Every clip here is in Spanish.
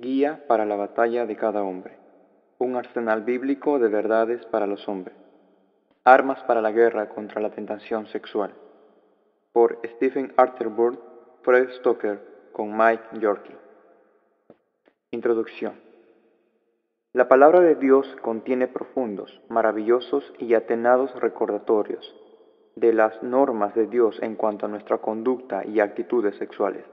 Guía para la batalla de cada hombre. Un arsenal bíblico de verdades para los hombres. Armas para la guerra contra la tentación sexual. Por Stephen Arthur Fred Stoker, con Mike Yorkie. Introducción. La palabra de Dios contiene profundos, maravillosos y atenados recordatorios de las normas de Dios en cuanto a nuestra conducta y actitudes sexuales.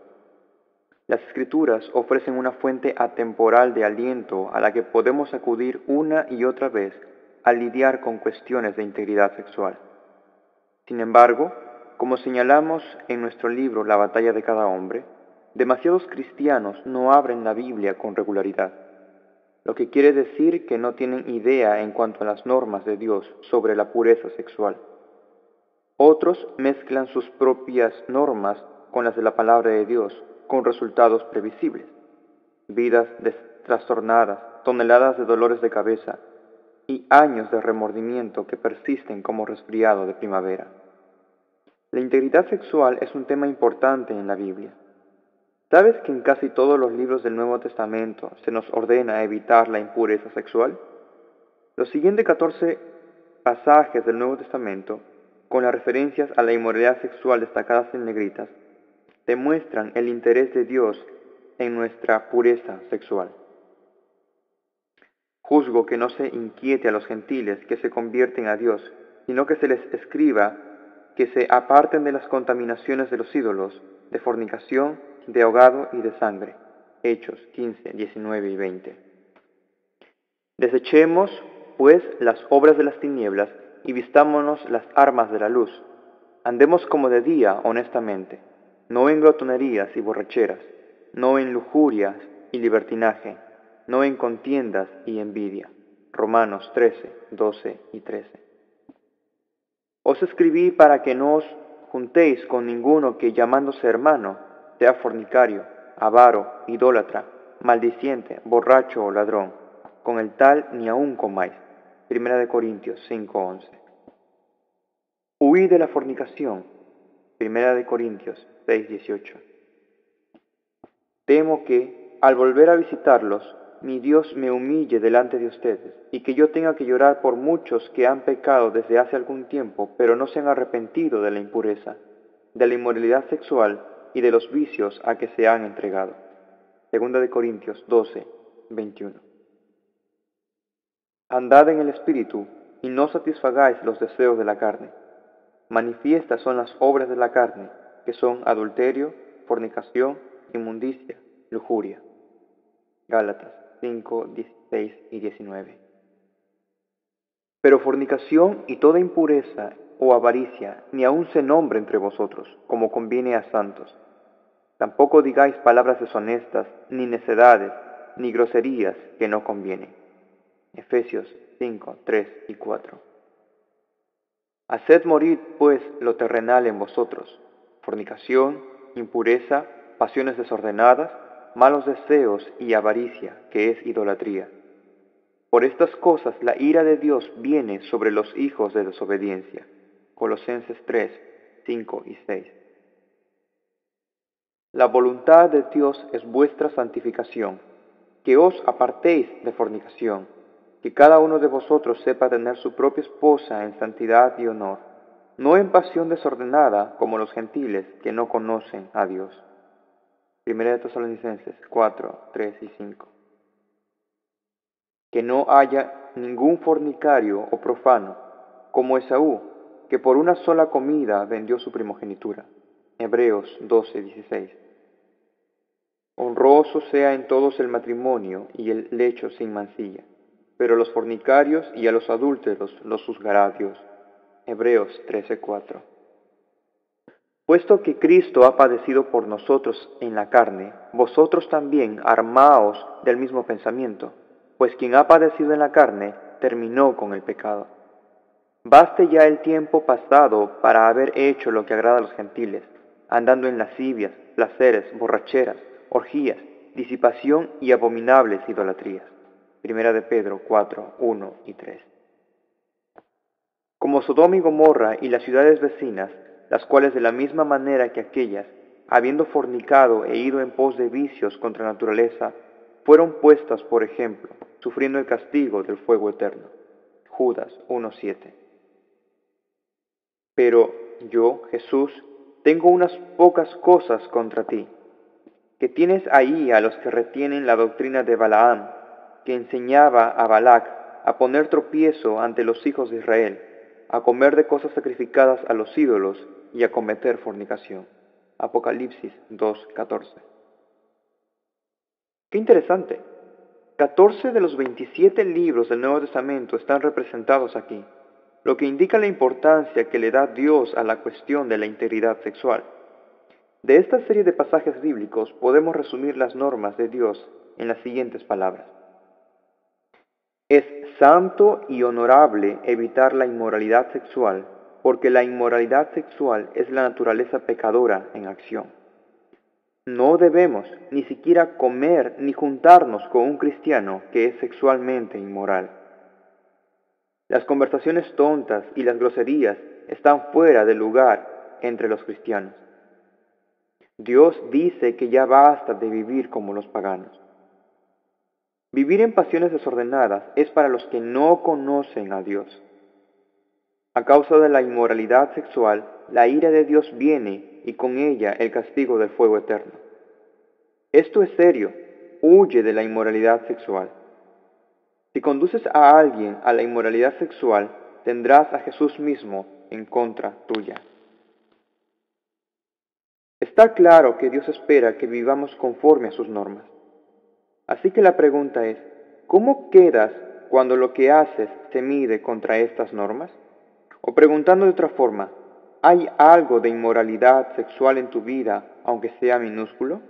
Las escrituras ofrecen una fuente atemporal de aliento a la que podemos acudir una y otra vez al lidiar con cuestiones de integridad sexual. Sin embargo, como señalamos en nuestro libro La batalla de cada hombre, demasiados cristianos no abren la Biblia con regularidad, lo que quiere decir que no tienen idea en cuanto a las normas de Dios sobre la pureza sexual. Otros mezclan sus propias normas con las de la palabra de Dios con resultados previsibles. Vidas trastornadas, toneladas de dolores de cabeza y años de remordimiento que persisten como resfriado de primavera. La integridad sexual es un tema importante en la Biblia. ¿Sabes que en casi todos los libros del Nuevo Testamento se nos ordena evitar la impureza sexual? Los siguientes 14 pasajes del Nuevo Testamento, con las referencias a la inmoralidad sexual destacadas en negritas, demuestran el interés de Dios en nuestra pureza sexual. Juzgo que no se inquiete a los gentiles que se convierten a Dios, sino que se les escriba que se aparten de las contaminaciones de los ídolos, de fornicación, de ahogado y de sangre. Hechos 15, 19 y 20. Desechemos, pues, las obras de las tinieblas y vistámonos las armas de la luz. Andemos como de día, honestamente no en glotonerías y borracheras, no en lujurias y libertinaje, no en contiendas y envidia. Romanos 13, 12 y 13. Os escribí para que no os juntéis con ninguno que llamándose hermano sea fornicario, avaro, idólatra, maldiciente, borracho o ladrón. Con el tal ni aun comáis. Primera de Corintios 5:11. Huid de la fornicación. Primera de Corintios 6:18. Temo que, al volver a visitarlos, mi Dios me humille delante de ustedes y que yo tenga que llorar por muchos que han pecado desde hace algún tiempo, pero no se han arrepentido de la impureza, de la inmoralidad sexual y de los vicios a que se han entregado. Segunda de Corintios 12, 21. Andad en el Espíritu y no satisfagáis los deseos de la carne. Manifiestas son las obras de la carne que son adulterio, fornicación, inmundicia, lujuria. Gálatas 5, 16 y 19. Pero fornicación y toda impureza o avaricia ni aun se nombre entre vosotros, como conviene a santos. Tampoco digáis palabras deshonestas, ni necedades, ni groserías que no convienen. Efesios 5, 3 y 4. Haced morir, pues, lo terrenal en vosotros, fornicación, impureza, pasiones desordenadas, malos deseos y avaricia, que es idolatría. Por estas cosas la ira de Dios viene sobre los hijos de desobediencia. Colosenses 3, 5 y 6. La voluntad de Dios es vuestra santificación, que os apartéis de fornicación, que cada uno de vosotros sepa tener su propia esposa en santidad y honor no en pasión desordenada como los gentiles que no conocen a Dios. Primera de Tesalonicenses 4, 3 y 5. Que no haya ningún fornicario o profano, como Esaú, que por una sola comida vendió su primogenitura. Hebreos 12, 16. Honroso sea en todos el matrimonio y el lecho sin mancilla, pero los fornicarios y a los adúlteros los juzgará Dios. Hebreos 13:4. Puesto que Cristo ha padecido por nosotros en la carne, vosotros también armaos del mismo pensamiento, pues quien ha padecido en la carne terminó con el pecado. Baste ya el tiempo pasado para haber hecho lo que agrada a los gentiles, andando en lascivias, placeres, borracheras, orgías, disipación y abominables idolatrías. Primera de Pedro 4, 1 y 3 como y Gomorra y las ciudades vecinas, las cuales de la misma manera que aquellas, habiendo fornicado e ido en pos de vicios contra naturaleza, fueron puestas, por ejemplo, sufriendo el castigo del fuego eterno. Judas 1.7. Pero yo, Jesús, tengo unas pocas cosas contra ti, que tienes ahí a los que retienen la doctrina de Balaam, que enseñaba a Balac a poner tropiezo ante los hijos de Israel, a comer de cosas sacrificadas a los ídolos y a cometer fornicación. Apocalipsis 2.14. Qué interesante. 14 de los 27 libros del Nuevo Testamento están representados aquí, lo que indica la importancia que le da Dios a la cuestión de la integridad sexual. De esta serie de pasajes bíblicos podemos resumir las normas de Dios en las siguientes palabras. Santo y honorable evitar la inmoralidad sexual, porque la inmoralidad sexual es la naturaleza pecadora en acción. No debemos ni siquiera comer ni juntarnos con un cristiano que es sexualmente inmoral. Las conversaciones tontas y las groserías están fuera de lugar entre los cristianos. Dios dice que ya basta de vivir como los paganos. Vivir en pasiones desordenadas es para los que no conocen a Dios. A causa de la inmoralidad sexual, la ira de Dios viene y con ella el castigo del fuego eterno. Esto es serio, huye de la inmoralidad sexual. Si conduces a alguien a la inmoralidad sexual, tendrás a Jesús mismo en contra tuya. Está claro que Dios espera que vivamos conforme a sus normas. Así que la pregunta es, ¿cómo quedas cuando lo que haces se mide contra estas normas? O preguntando de otra forma, ¿hay algo de inmoralidad sexual en tu vida, aunque sea minúsculo?